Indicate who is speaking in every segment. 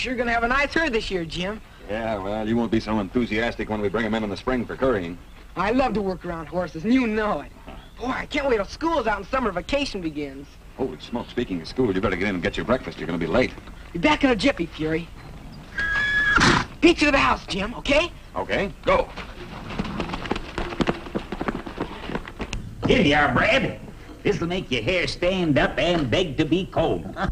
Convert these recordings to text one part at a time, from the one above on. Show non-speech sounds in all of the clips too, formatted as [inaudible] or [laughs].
Speaker 1: sure gonna have a nice herd this year, Jim.
Speaker 2: Yeah, well, you won't be so enthusiastic when we bring them in in the spring for currying.
Speaker 1: I love to work around horses, and you know it. Boy, I can't wait till school's out and summer vacation begins.
Speaker 2: Oh, Holy smoke, speaking of school, you better get in and get your breakfast. You're going to be late.
Speaker 1: Be back in a jiffy, Fury. Beat you to the house, Jim, okay?
Speaker 2: Okay, go.
Speaker 3: Here you are, Brad. This'll make your hair stand up and beg to be cold.
Speaker 1: I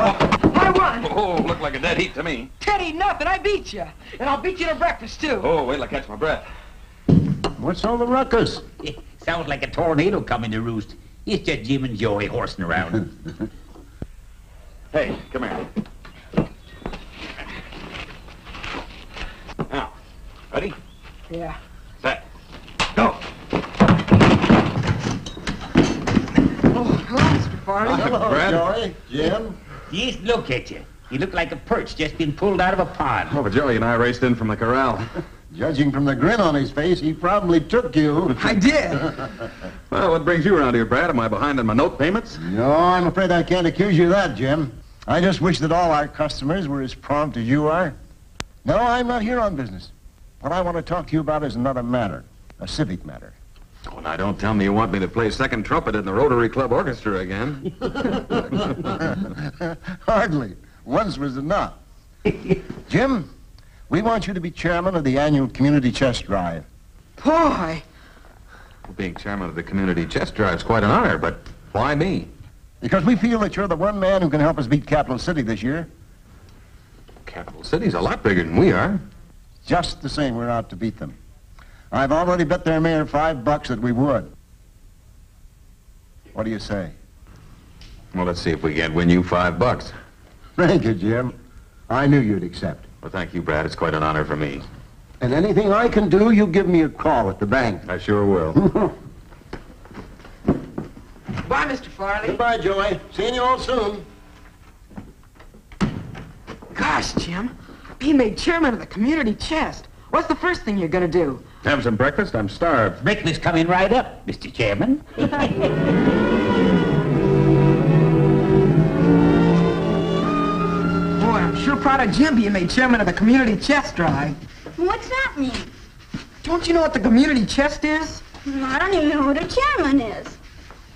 Speaker 1: oh. Won!
Speaker 2: Oh, look like a dead heat to me.
Speaker 1: Teddy, nothing, I beat you. And I'll beat you to breakfast, too.
Speaker 2: Oh, wait till I catch my breath.
Speaker 4: What's all the ruckus?
Speaker 3: Sounds like a tornado coming to roost. It's just Jim and Joey horsing around. [laughs]
Speaker 2: Hey, come here. Now, ready?
Speaker 1: Yeah.
Speaker 2: Set. Go.
Speaker 1: Oh, hello, Mr. Farley.
Speaker 2: Hello, Brad.
Speaker 4: Joey, Jim.
Speaker 3: Just look at you. You look like a perch just been pulled out of a pond.
Speaker 2: Oh, but Joey and I raced in from the corral. [laughs]
Speaker 4: Judging from the grin on his face, he probably took you. [laughs]
Speaker 1: I did. [laughs]
Speaker 2: Well, what brings you around here, Brad? Am I behind on my note payments?
Speaker 4: No, I'm afraid I can't accuse you of that, Jim. I just wish that all our customers were as prompt as you are. No, I'm not here on business. What I want to talk to you about is another matter, a civic matter.
Speaker 2: Oh, now don't tell me you want me to play second trumpet in the Rotary Club Orchestra again. [laughs]
Speaker 4: Hardly. Once was enough. [laughs] Jim, we want you to be chairman of the annual community chest drive.
Speaker 1: Boy,
Speaker 2: Being chairman of the community chest drive is quite an honor, but why me?
Speaker 4: Because we feel that you're the one man who can help us beat Capital City this year.
Speaker 2: Capital City's a lot bigger than we are.
Speaker 4: Just the same, we're out to beat them. I've already bet their mayor five bucks that we would. What do you say?
Speaker 2: Well, let's see if we can't win you five bucks.
Speaker 4: Thank you, Jim. I knew you'd accept.
Speaker 2: Well, thank you, Brad. It's quite an honor for me.
Speaker 4: And anything I can do, you give me a call at the bank.
Speaker 2: I sure will. [laughs]
Speaker 1: bye, Mr. Farley.
Speaker 4: Goodbye, Joey. Seeing you all soon.
Speaker 1: Gosh, Jim, being made chairman of the community chest. What's the first thing you're gonna do?
Speaker 2: Have some breakfast? I'm starved.
Speaker 3: Breakfast coming right up, Mr. Chairman. [laughs]
Speaker 1: Boy, I'm sure proud of Jim being made chairman of the community chest drive.
Speaker 5: What's that mean?
Speaker 1: Don't you know what the community chest is?
Speaker 5: I don't even know what a chairman is.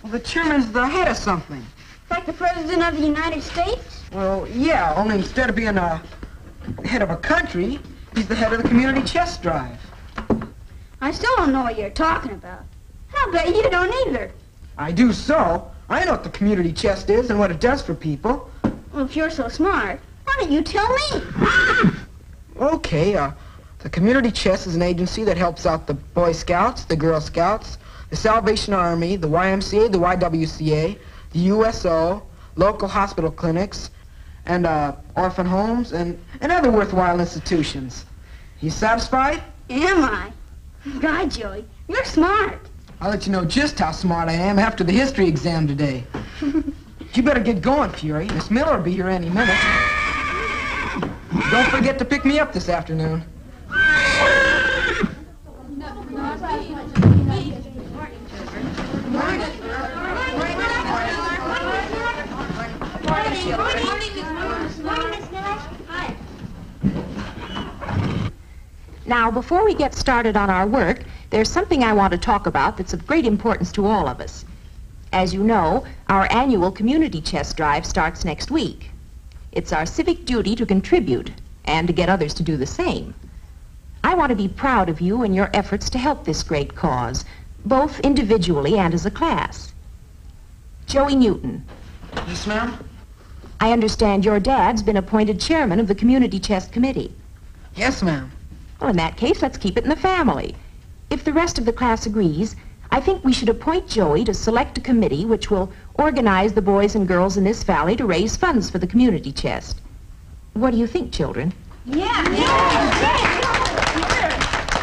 Speaker 1: Well, the chairman's the head of something.
Speaker 5: Like the President of the United States?
Speaker 1: Well, yeah, only instead of being a head of a country, he's the head of the community chest drive.
Speaker 5: I still don't know what you're talking about. I bet you don't either.
Speaker 1: I do so. I know what the community chest is and what it does for people.
Speaker 5: Well, if you're so smart, why don't you tell me? [laughs]
Speaker 1: Okay, uh, the community chest is an agency that helps out the Boy Scouts, the Girl Scouts, the Salvation Army, the YMCA, the YWCA, the USO, local hospital clinics, and uh, orphan homes, and, and other worthwhile institutions. You satisfied?
Speaker 5: Am I? God, Joey, you're smart.
Speaker 1: I'll let you know just how smart I am after the history exam today. [laughs] you better get going, Fury. Miss Miller will be here any minute. Don't forget to pick me up this afternoon.
Speaker 6: Now, before we get started on our work, there's something I want to talk about that's of great importance to all of us. As you know, our annual community chest drive starts next week. It's our civic duty to contribute and to get others to do the same. I want to be proud of you and your efforts to help this great cause, both individually and as a class. Joey Newton,
Speaker 1: Yes, ma'am?
Speaker 6: I understand your dad's been appointed chairman of the Community Chest Committee.
Speaker 1: Yes, ma'am.
Speaker 6: Well, in that case, let's keep it in the family. If the rest of the class agrees, I think we should appoint Joey to select a committee which will organize the boys and girls in this valley to raise funds for the community chest. What do you think, children?
Speaker 5: Yeah.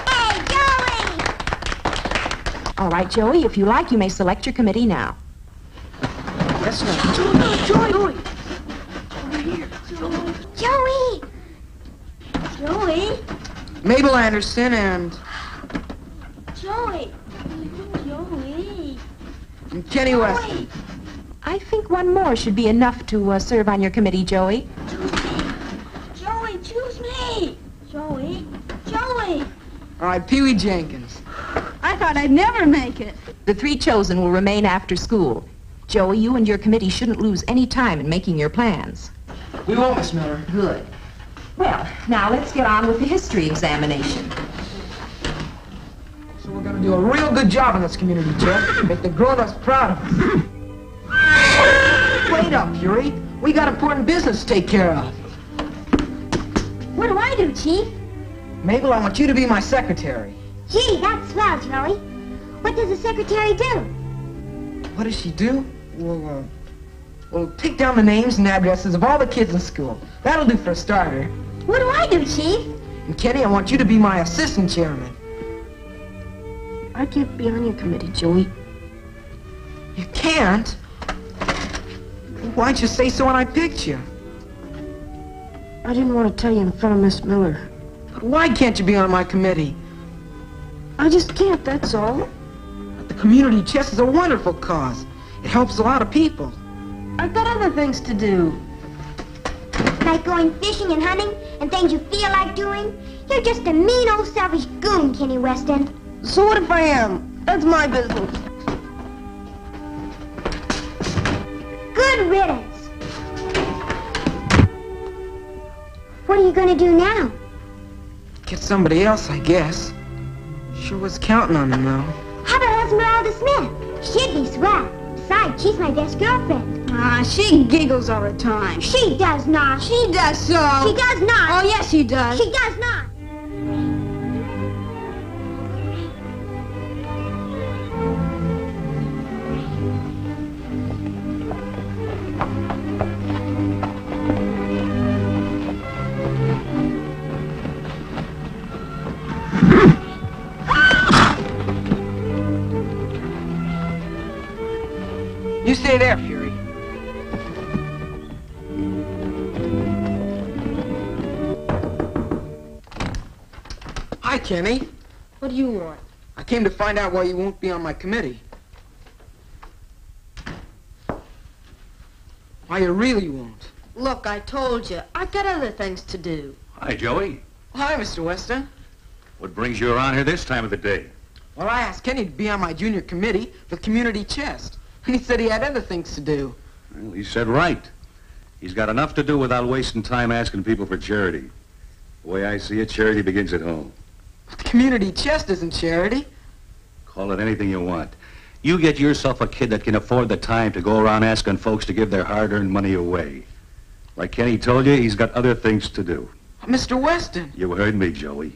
Speaker 5: Hey, Joey!
Speaker 6: All right, Joey, if you like, you may select your committee now.
Speaker 1: Yes, ma'am.
Speaker 5: Joey, over here. Joey! Joey! Joey!
Speaker 1: Mabel Anderson and...
Speaker 5: Joey. Joey.
Speaker 1: And Kenny
Speaker 5: West.
Speaker 6: I think one more should be enough to uh, serve on your committee, Joey. Joey, choose me. Joey. Joey.
Speaker 1: All right, Pee-wee Jenkins.
Speaker 5: I thought I'd never make it.
Speaker 6: The three chosen will remain after school. Joey, you and your committee shouldn't lose any time in making your plans.
Speaker 1: We won't, Miss Miller.
Speaker 6: Good. Well, now let's get on with the history examination.
Speaker 1: So we're gonna do a real good job in this community, Jeff. Make the grown-ups proud of us. Wait up, Fury. We got important business to take care of.
Speaker 5: What do I do, Chief?
Speaker 1: Mabel, I want you to be my secretary.
Speaker 5: Gee, that's swell, Joey. What does a secretary do?
Speaker 1: What does she do? Well, uh, well, take down the names and addresses of all the kids in school. That'll do for a starter.
Speaker 5: What do I do, Chief?
Speaker 1: And Kenny, I want you to be my assistant chairman.
Speaker 7: I can't be on your committee, Joey.
Speaker 1: You can't? Why'd you say so when I picked you?
Speaker 7: I didn't want to tell you in front of Miss Miller.
Speaker 1: But why can't you be on my committee?
Speaker 7: I just can't, that's all.
Speaker 1: The community chest is a wonderful cause. It helps a lot of people.
Speaker 7: I've got other things to do.
Speaker 5: Like going fishing and hunting and things you feel like doing? You're just a mean old selfish goon, Kenny Weston.
Speaker 7: So what if I am? That's my business.
Speaker 5: Good riddance. What are you going to do now?
Speaker 1: Get somebody else, I guess. Sure was counting on him, though.
Speaker 5: How about Esmeralda Smith? She'd be swell. Besides, she's my best girlfriend.
Speaker 8: Ah, she giggles all the time.
Speaker 5: She does not.
Speaker 8: She does so.
Speaker 5: She does not.
Speaker 8: Oh, yes, she does.
Speaker 5: She does not.
Speaker 1: Hi, Kenny.
Speaker 7: What do you want?
Speaker 1: I came to find out why you won't be on my committee. Why you really won't.
Speaker 7: Look, I told you. I got other things to do.
Speaker 3: Hi, Joey.
Speaker 1: Hi, Mr. Weston.
Speaker 3: What brings you around here this time of the day?
Speaker 1: Well, I asked Kenny to be on my junior committee for the community chest. And He said he had other things to do.
Speaker 9: Well, he said right. He's got enough to do without wasting time asking people for charity. The way I see it, charity begins at home.
Speaker 1: But the community chest isn't charity.
Speaker 9: Call it anything you want. You get yourself a kid that can afford the time to go around asking folks to give their hard-earned money away. Like Kenny told you, he's got other things to do.
Speaker 1: Uh, Mr. Weston.
Speaker 9: You heard me, Joey.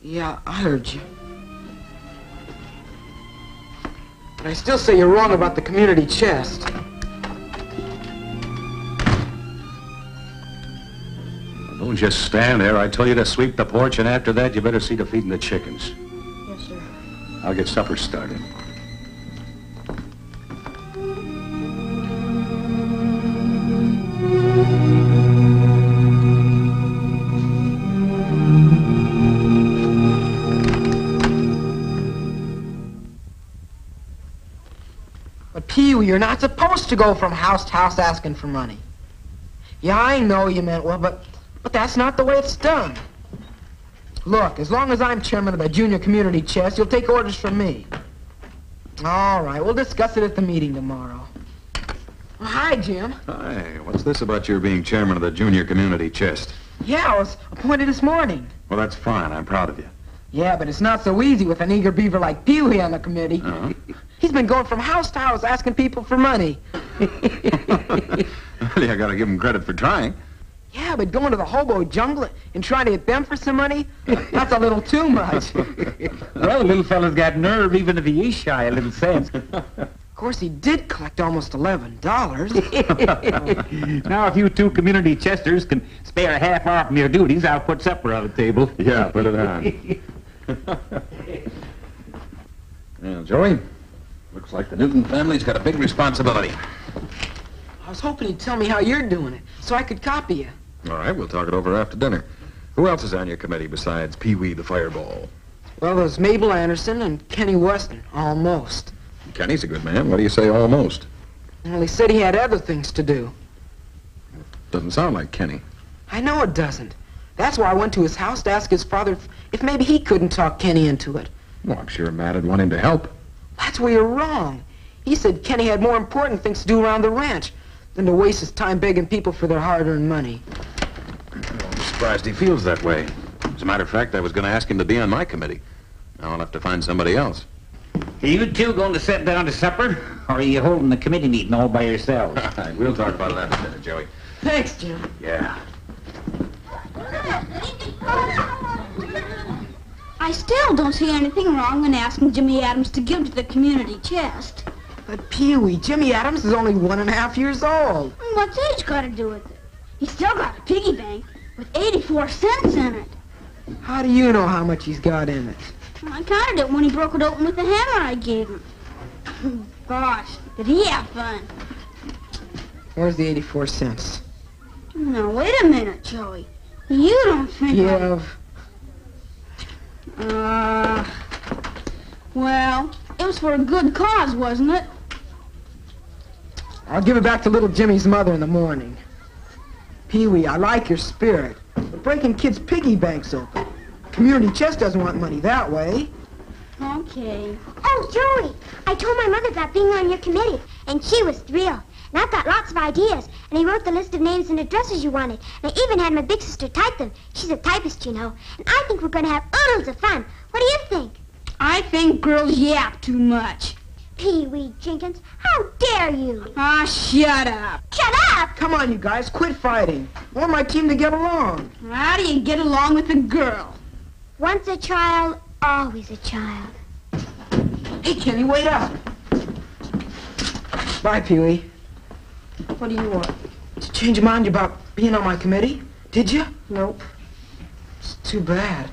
Speaker 1: Yeah, I heard you. But I still say you're wrong about the community chest.
Speaker 9: Don't just stand there. I told you to sweep the porch, and after that, you better see to feeding the chickens.
Speaker 7: Yes, sir.
Speaker 9: I'll get supper started.
Speaker 1: But Pee-wee, you're not supposed to go from house to house asking for money. Yeah, I know you meant well, but but that's not the way it's done. Look, as long as I'm chairman of the junior community chest, you'll take orders from me. All right, we'll discuss it at the meeting tomorrow. Well, hi, Jim.
Speaker 2: Hi, what's this about your being chairman of the junior community chest?
Speaker 1: Yeah, I was appointed this morning.
Speaker 2: Well, that's fine. I'm proud of you.
Speaker 1: Yeah, but it's not so easy with an eager beaver like Pee-wee on the committee.
Speaker 2: Uh-huh. [laughs]
Speaker 1: He's been going from house to house asking people for money. [laughs] [laughs]
Speaker 2: Really, I gotta give him credit for trying.
Speaker 1: Yeah, but going to the hobo jungle and trying to get them for some money, that's a little too much. [laughs]
Speaker 3: Well, the little fella's got nerve, even if he is shy a little sense.
Speaker 1: Of course, he did collect almost $11. [laughs]
Speaker 3: now, if you two community chesters can spare a half hour from your duties, I'll put supper on the table.
Speaker 2: Yeah, put it on. [laughs] Well, Joey, looks like the Newton family's got a big responsibility.
Speaker 1: I was hoping you'd tell me how you're doing it, so I could copy you.
Speaker 2: All right, we'll talk it over after dinner. Who else is on your committee besides Pee-wee the Fireball?
Speaker 1: Well, there's Mabel Anderson and Kenny Weston, almost.
Speaker 2: Kenny's a good man. What do you say almost?
Speaker 1: Well, he said he had other things to do.
Speaker 2: Doesn't sound like Kenny.
Speaker 1: I know it doesn't. That's why I went to his house to ask his father if, if maybe he couldn't talk Kenny into it.
Speaker 2: Well, I'm sure Matt would want him to help.
Speaker 1: That's where you're wrong. He said Kenny had more important things to do around the ranch than to waste his time begging people for their hard-earned money.
Speaker 2: I'm surprised he feels that way. As a matter of fact, I was going to ask him to be on my committee. Now I'll have to find somebody else.
Speaker 3: Are you two going to sit down to supper, or are you holding the committee meeting all by yourselves? [laughs]
Speaker 2: we'll talk about that in a minute, Joey.
Speaker 1: Thanks, Jim.
Speaker 2: Yeah.
Speaker 8: I still don't see anything wrong in asking Jimmy Adams to give to the community chest.
Speaker 1: But Pee-wee, Jimmy Adams is only one and a half years old.
Speaker 8: What's age got to do with it? He's still got a piggy bank with 84 cents in it.
Speaker 1: How do you know how much he's got in it?
Speaker 8: I counted it when he broke it open with the hammer I gave him. [laughs] Gosh, did he have fun?
Speaker 1: Where's the 84 cents?
Speaker 8: Now, wait a minute, Joey. You don't think
Speaker 1: You
Speaker 8: I-
Speaker 1: have...
Speaker 8: Uh, well, it was for a good cause, wasn't it?
Speaker 1: I'll give it back to little Jimmy's mother in the morning. Pee-wee, I like your spirit. But breaking kids' piggy banks open. Community chest doesn't want money that way.
Speaker 8: Okay.
Speaker 5: Oh, Joey, I told my mother about being on your committee, and she was thrilled. And I've got lots of ideas, and he wrote the list of names and addresses you wanted. And I even had my big sister type them. She's a typist, you know. And I think we're going to have oodles of fun. What do you think?
Speaker 8: I think girls yap too much.
Speaker 5: Pee-wee Jenkins, how dare you?
Speaker 8: Ah, shut up.
Speaker 5: Shut up!
Speaker 1: Come on, you guys, quit fighting. I want my team to get along.
Speaker 8: How do you get along with a girl?
Speaker 5: Once a child, always a child.
Speaker 1: Hey, Kenny, wait up. Bye, Pee-wee.
Speaker 7: What do you want?
Speaker 1: Did you change your mind about being on my committee? Did you?
Speaker 7: Nope.
Speaker 1: It's too bad.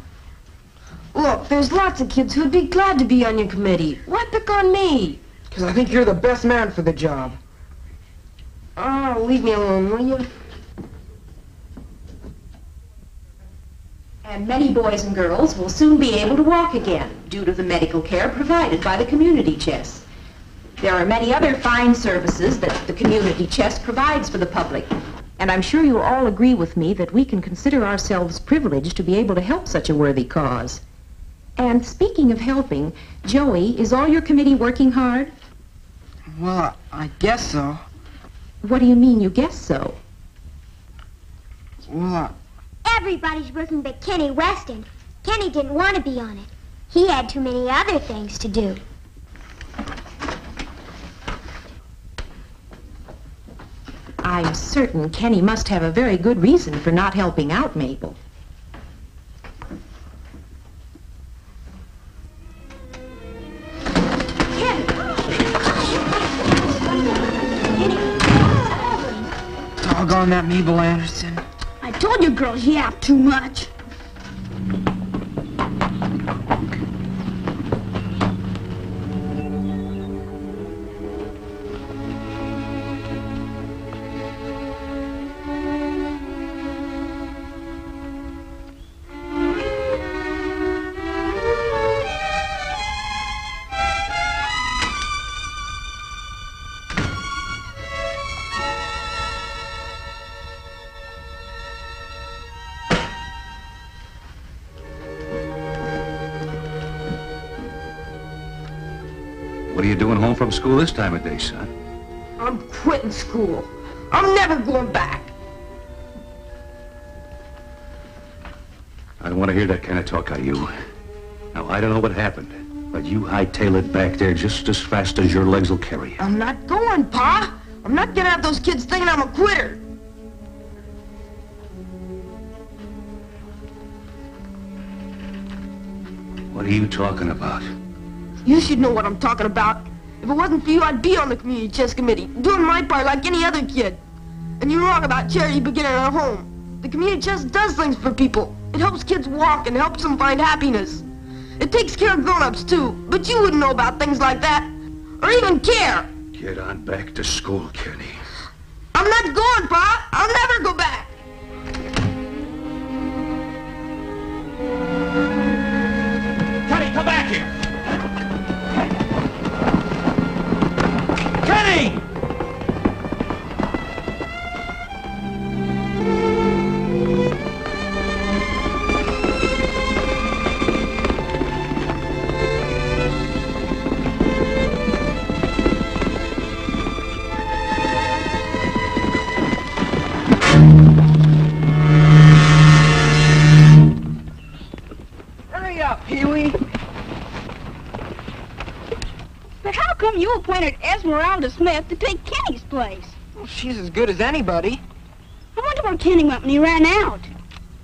Speaker 7: Look, there's lots of kids who'd be glad to be on your committee. Why pick on me?
Speaker 1: Because I think you're the best man for the job.
Speaker 7: Oh, leave me alone, will you?
Speaker 6: And many boys and girls will soon be able to walk again due to the medical care provided by the community chest. There are many other fine services that the community chest provides for the public. And I'm sure you'll all agree with me that we can consider ourselves privileged to be able to help such a worthy cause. And speaking of helping, Joey, is all your committee working hard?
Speaker 1: Well, I guess so.
Speaker 6: What do you mean you guess so?
Speaker 1: Well,
Speaker 5: Everybody's working but Kenny Weston. Kenny didn't want to be on it. He had too many other things to do.
Speaker 6: I'm certain Kenny must have a very good reason for not helping out Mabel.
Speaker 1: Doggone that Mabel Anderson.
Speaker 8: I told you girls yap too much.
Speaker 9: Home from school this time of day, son?
Speaker 7: I'm quitting school. I'm never going back.
Speaker 9: I don't want to hear that kind of talk out of you. Now, I don't know what happened, but you hightail it back there just as fast as your legs will carry you.
Speaker 7: I'm not going, Pa. I'm not gonna have those kids thinking I'm a quitter.
Speaker 9: What are you talking about?
Speaker 7: You should know what I'm talking about. If it wasn't for you, I'd be on the community chest committee, doing my part like any other kid. And you're wrong about charity beginning at home. The community chest does things for people. It helps kids walk and helps them find happiness. It takes care of grown-ups too, but you wouldn't know about things like that, or even care.
Speaker 9: Get on back to school, Kenny.
Speaker 7: I'm not going, Pa. I'll never go back.
Speaker 8: Smith to take Kenny's place.
Speaker 1: Well, she's as good as anybody.
Speaker 8: I wonder where Kenny went when he ran out.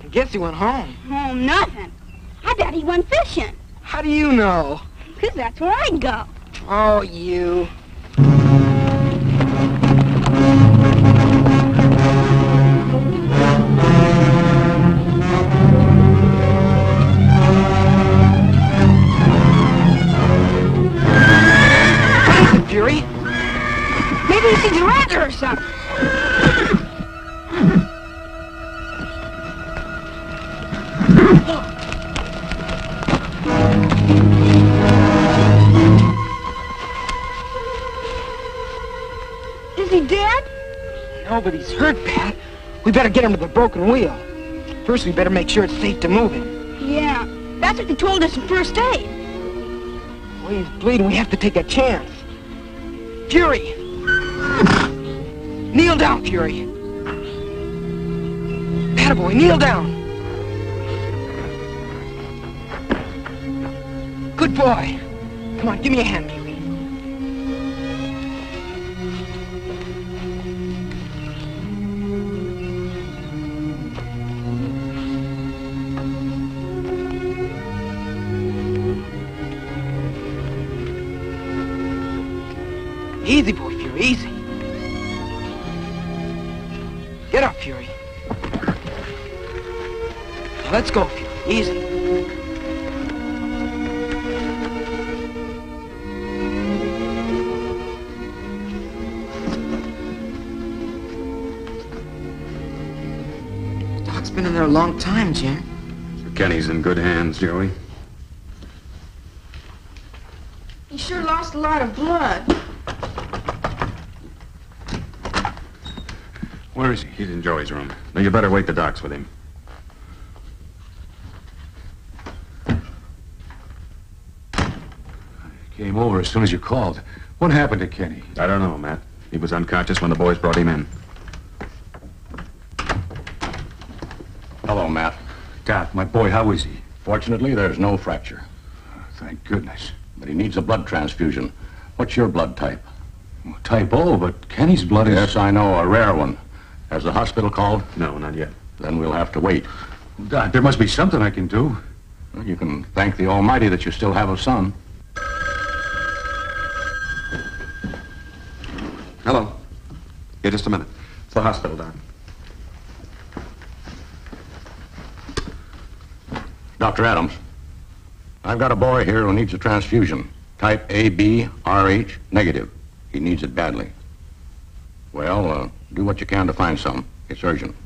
Speaker 1: I guess he went home.
Speaker 8: Oh, nothing. I bet he went fishing.
Speaker 1: How do you know?
Speaker 8: Because that's where I'd go.
Speaker 1: Oh, you.
Speaker 8: Sees or something. Is he dead?
Speaker 1: No, but he's hurt Pat. We better get him to the broken wheel. First, we better make sure it's safe to move him.
Speaker 8: Yeah, that's what they told us in first aid.
Speaker 1: Well, he's bleeding. We have to take a chance. Fury! Kneel down, Fury. Attaboy, kneel down. Good boy. Come on, give me a hand, been in there a long time, Jim.
Speaker 2: Kenny's in good hands, Joey.
Speaker 7: He sure lost a lot of blood.
Speaker 2: Where is he? He's in Joey's room. Now, you better wait the docks with him.
Speaker 9: Came over as soon as you called. What happened to Kenny?
Speaker 2: I don't know, Matt. He was unconscious when the boys brought him in.
Speaker 10: Hello, Matt.
Speaker 9: Doc, boy, how is he?
Speaker 10: Fortunately, there's no fracture,
Speaker 9: Thank goodness.
Speaker 10: but he needs a blood transfusion. What's your blood type?
Speaker 9: Well, type O, but Kenny's blood is...
Speaker 10: Yes, I know, a rare one. Has the hospital called?
Speaker 2: No, not yet.
Speaker 10: Then we'll have to wait.
Speaker 9: Doc, there must be something I can do.
Speaker 10: Well, You can thank the Almighty that you still have a son.
Speaker 2: Hello. Yeah, just a minute. It's the hospital, Doc.
Speaker 10: Dr. Adams, I've got a boy here who needs a transfusion. Type AB, RH, negative. He needs it badly. Well, uh, do what you can to find some. It's urgent.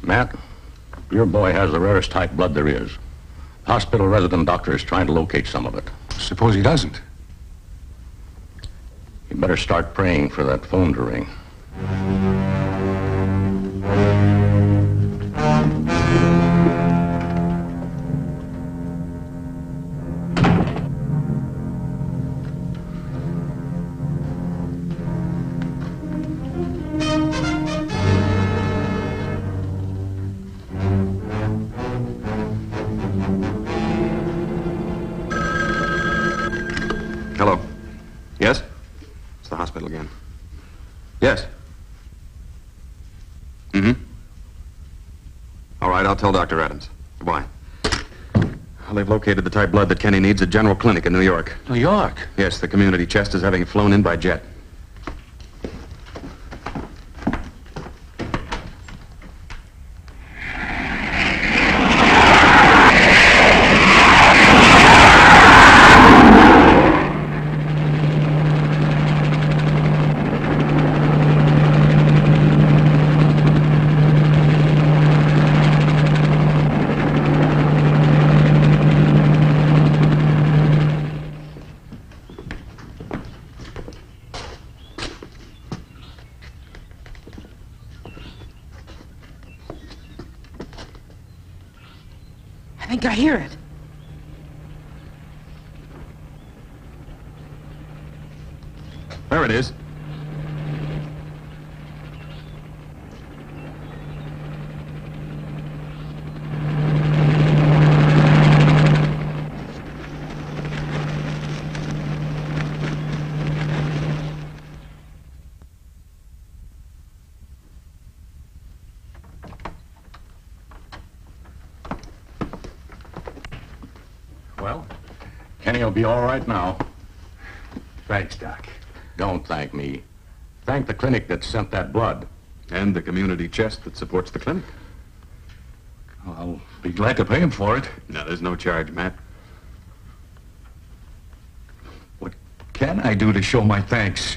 Speaker 10: Matt, your boy has the rarest type blood there is. Hospital resident doctor is trying to locate some of it.
Speaker 9: Suppose he doesn't.
Speaker 10: You better start praying for that phone to ring.
Speaker 2: Dr. Adams. Goodbye. Well, they've located the type blood that Kenny needs at General Clinic in New York.
Speaker 9: New York?
Speaker 2: Yes, the community chest is having flown in by jet.
Speaker 1: Think I hear it.
Speaker 2: There it is.
Speaker 10: Well, Kenny will be all right now.
Speaker 9: Thanks, Doc.
Speaker 10: Don't thank me. Thank the clinic that sent that blood.
Speaker 2: And the community chest that supports the clinic.
Speaker 9: I'll be glad to pay him for it.
Speaker 2: No, there's no charge, Matt.
Speaker 9: What can I do to show my thanks?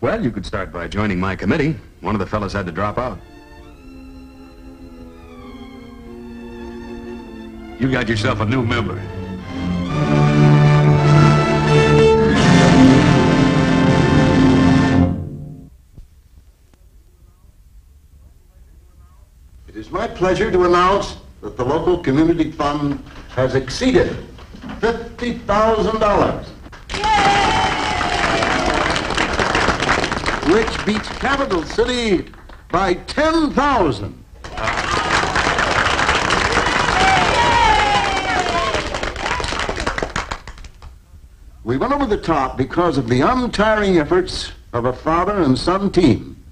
Speaker 2: Well, you could start by joining my committee. One of the fellas had to drop out.
Speaker 9: You got yourself a new member.
Speaker 4: My pleasure to announce that the local community fund has exceeded $50,000. Which beats Capital City by 10,000. We went over the top because of the untiring efforts of a father and son team,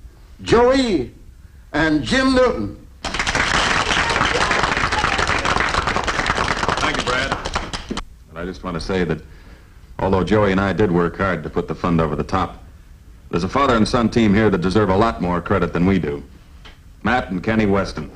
Speaker 4: Joey and Jim Newton.
Speaker 2: Thank you, Brad. And I just want to say that although Joey and I did work hard to put the fund over the top, there's a father and son team here that deserve a lot more credit than we do. Matt and Kenny Weston.